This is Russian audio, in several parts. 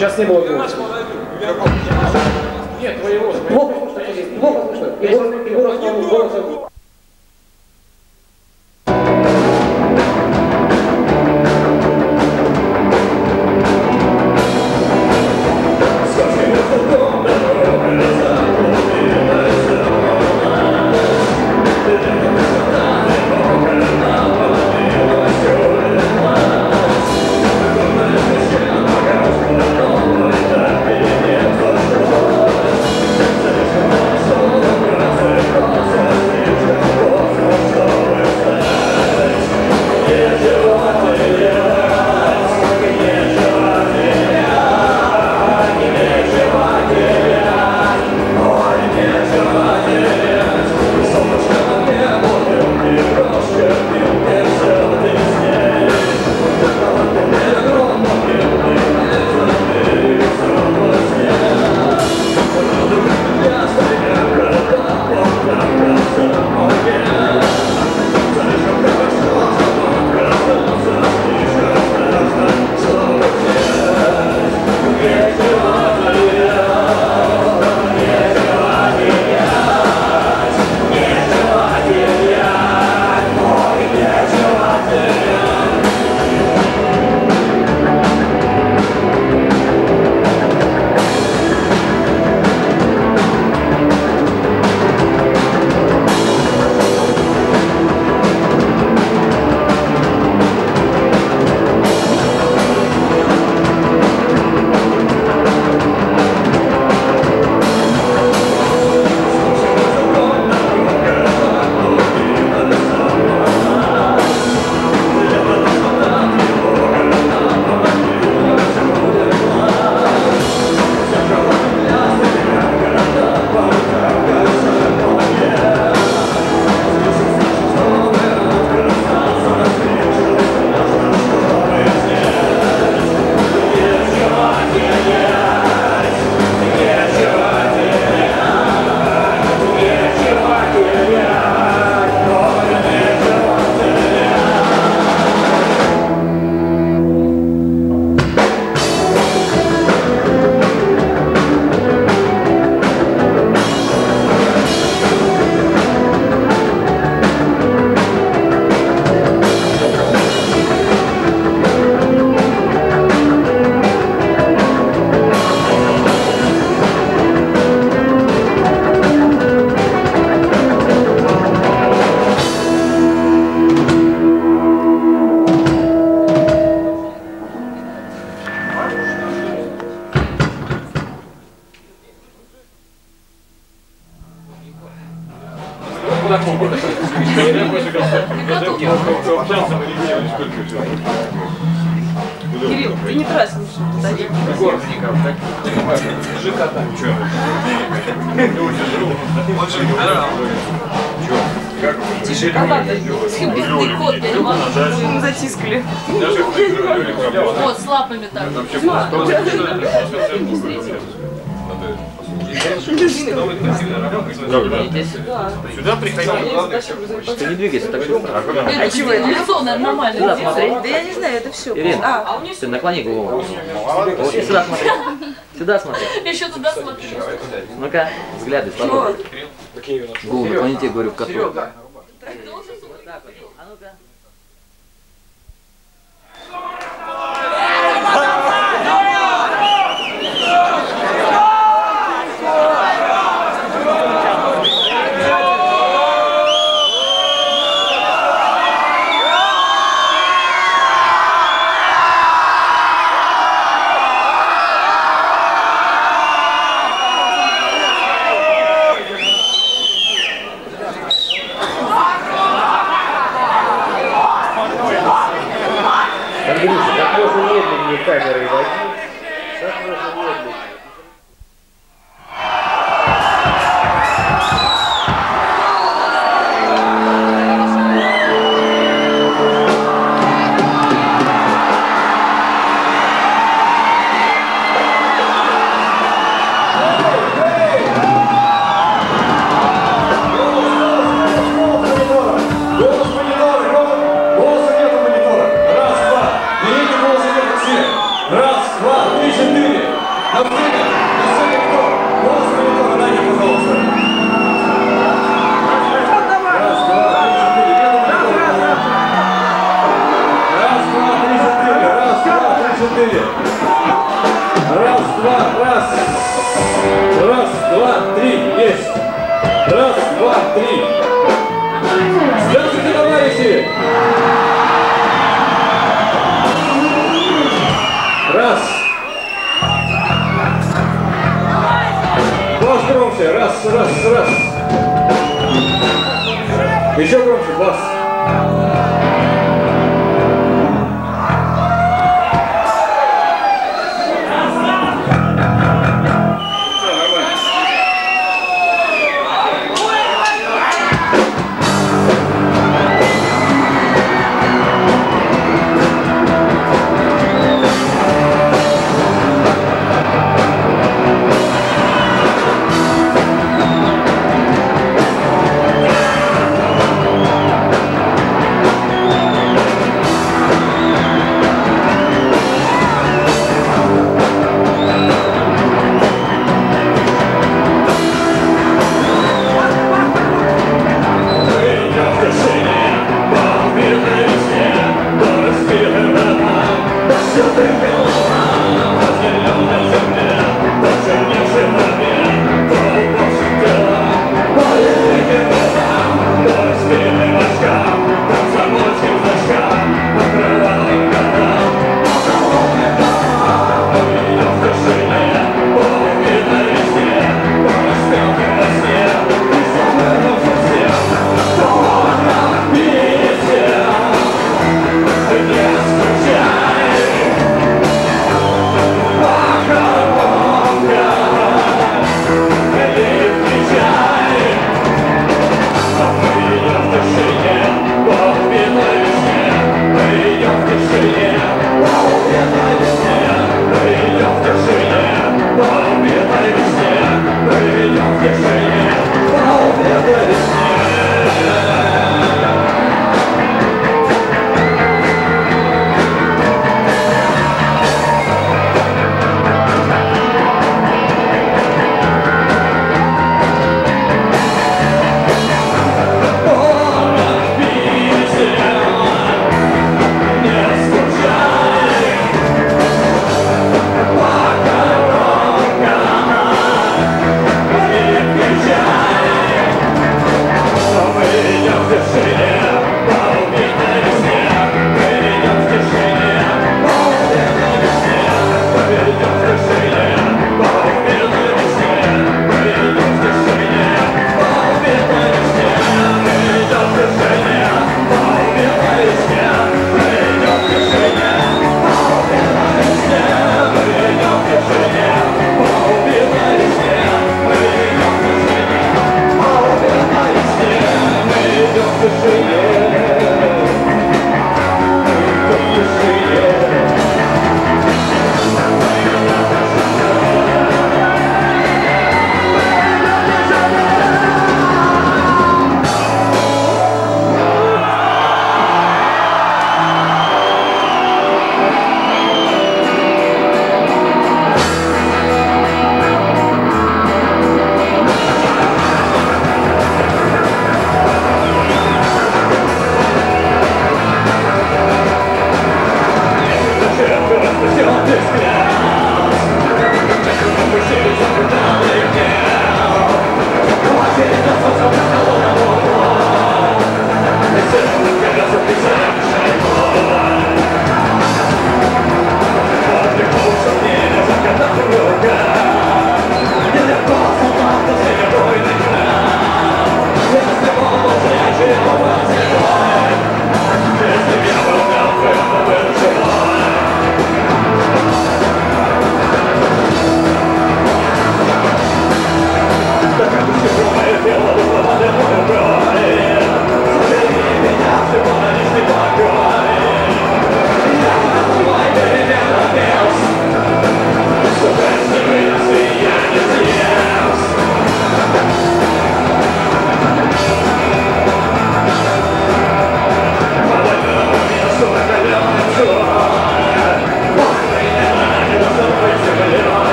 нас не было голоса. Нет, твоего. Плохо слышно, плохо слышно. Егор, Егор, Двигайся так быстро. А чего это? Лицо нормально. Сюда смотри. Да я не знаю, это все. Ирина, А, ты наклони голову. Вот, и сюда смотри. Сюда смотри. еще туда смотрю. Ну-ка, взгляды, свободно. Голову наклоните, говорю, в которую.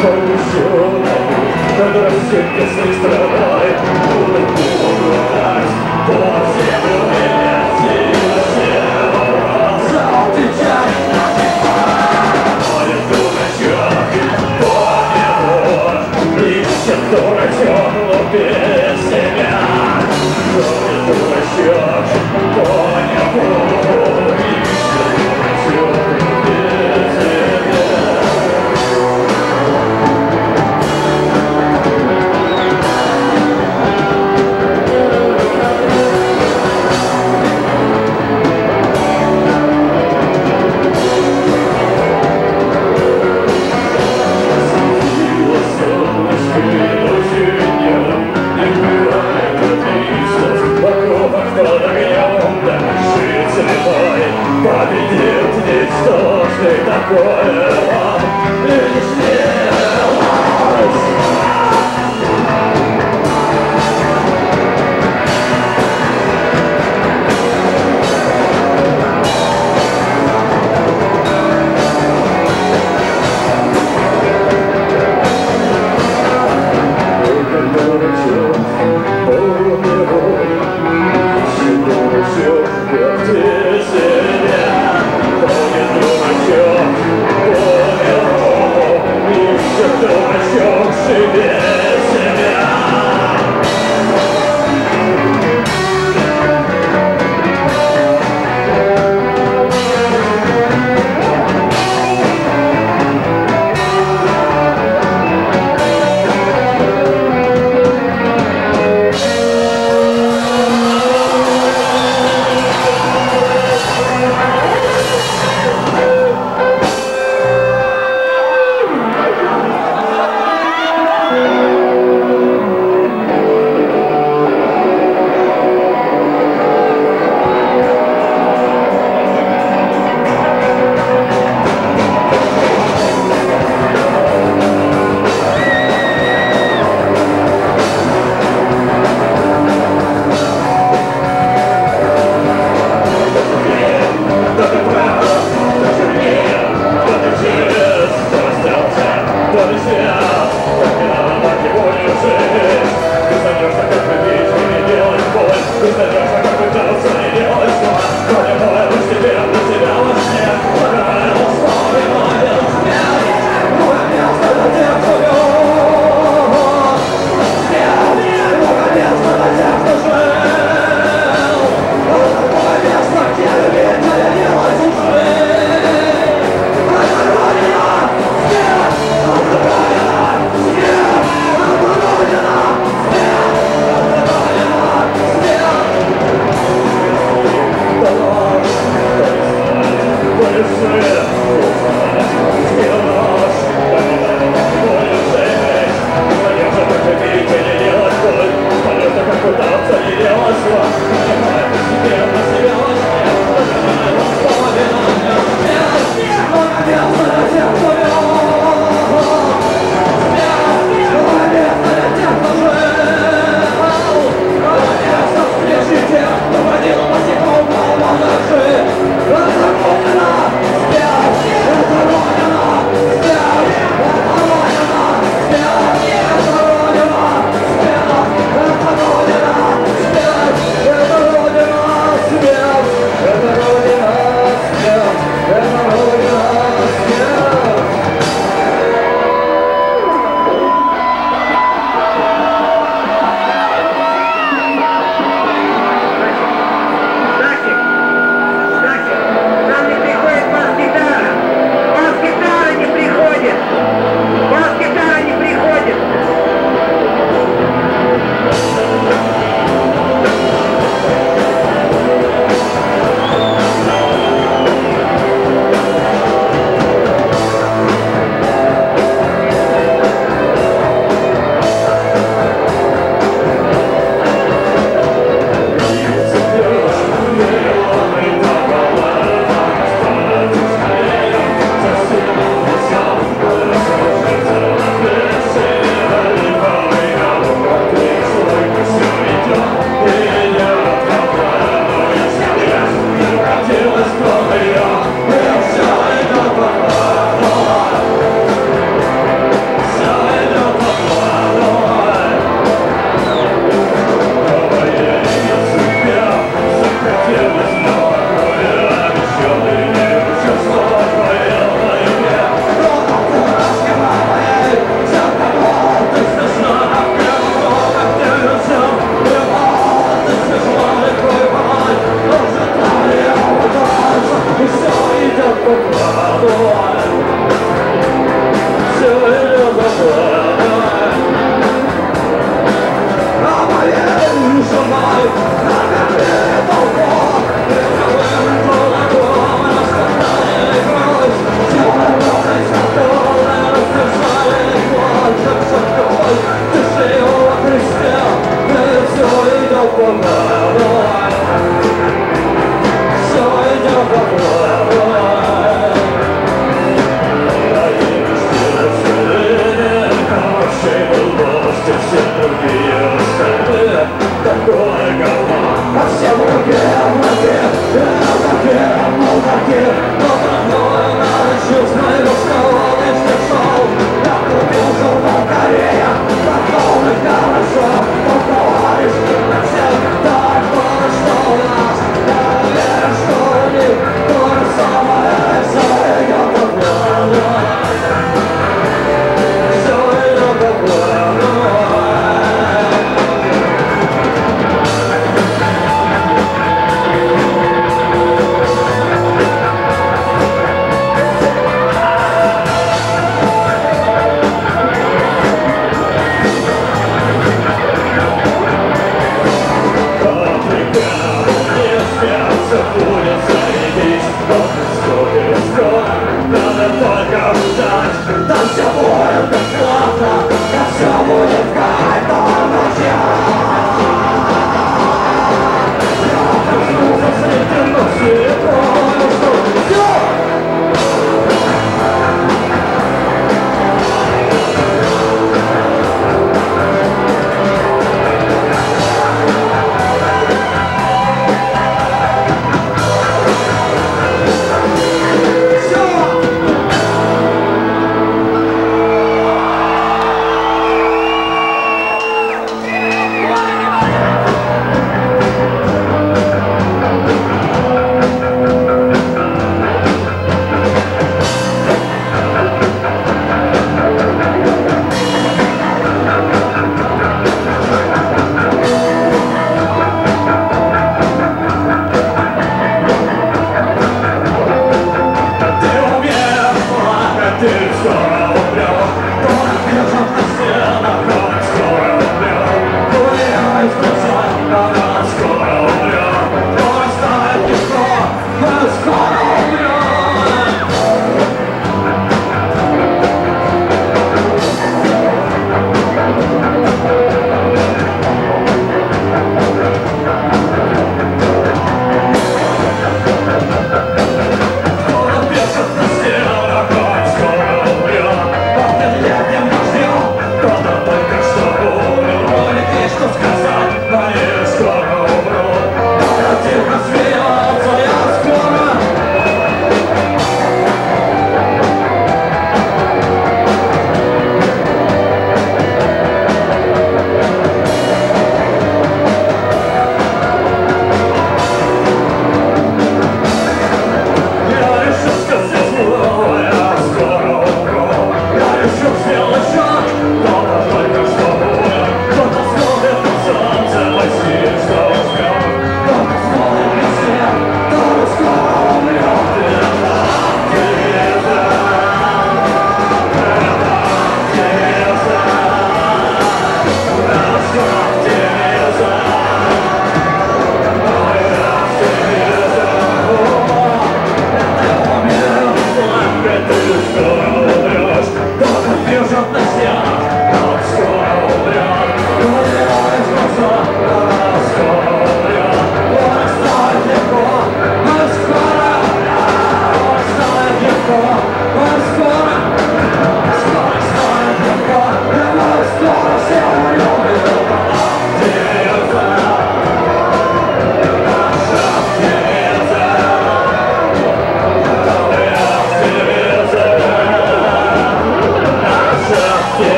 Повышу над рассеянной страной, Буду убрать по землю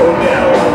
Oh, yeah.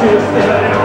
Tuesday.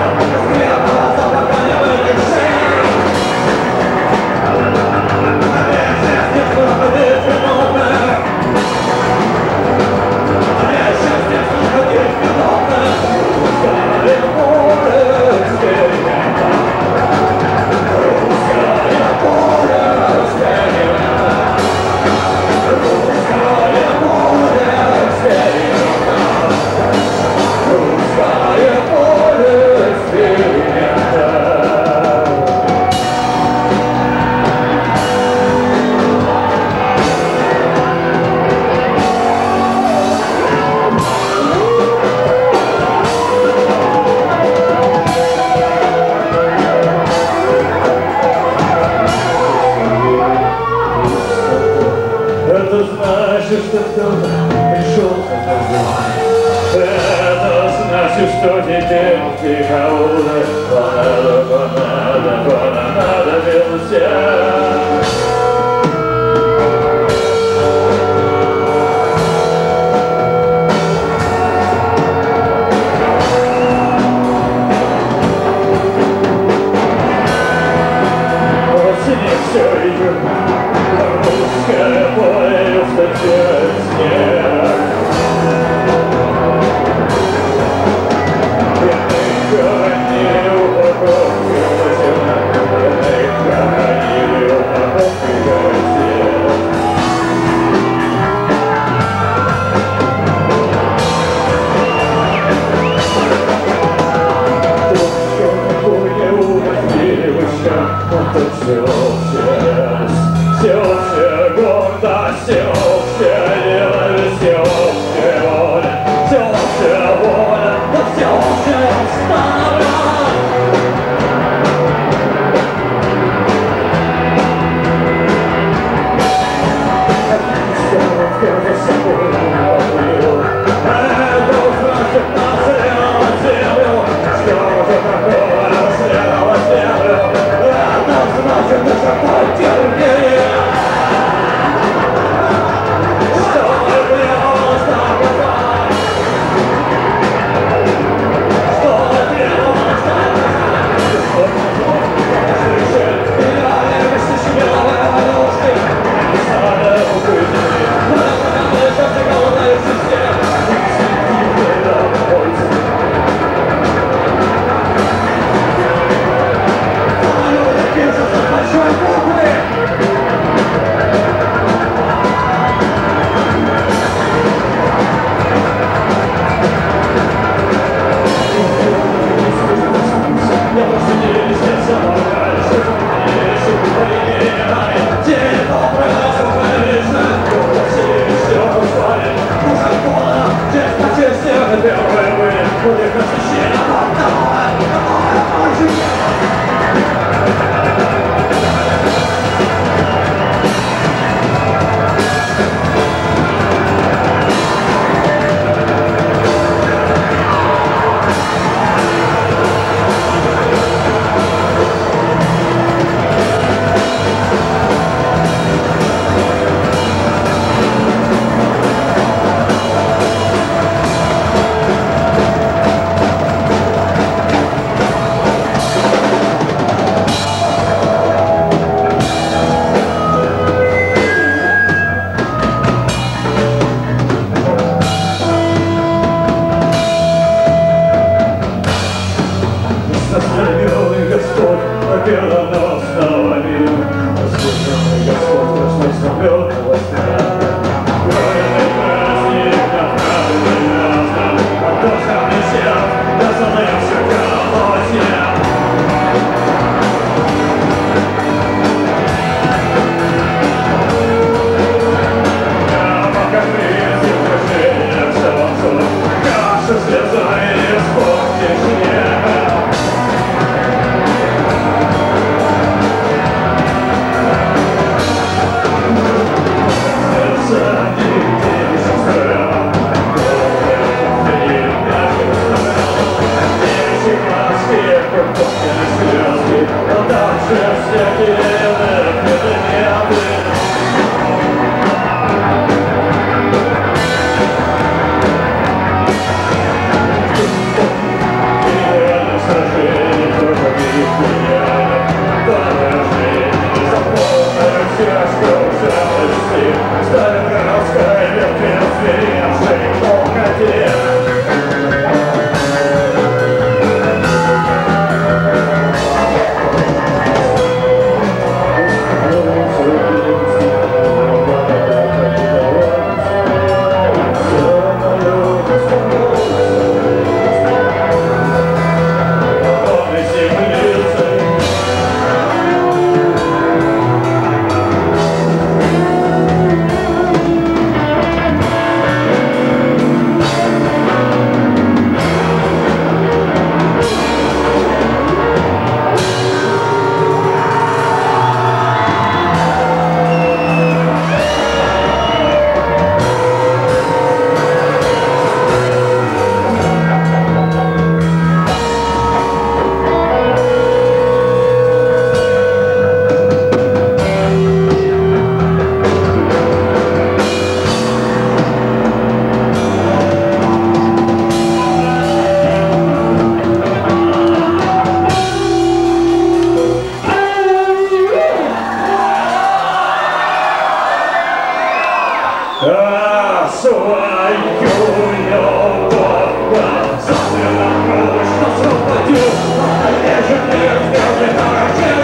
Yeah. за свою любовь. Собственно, что свободю, а лежит в звездных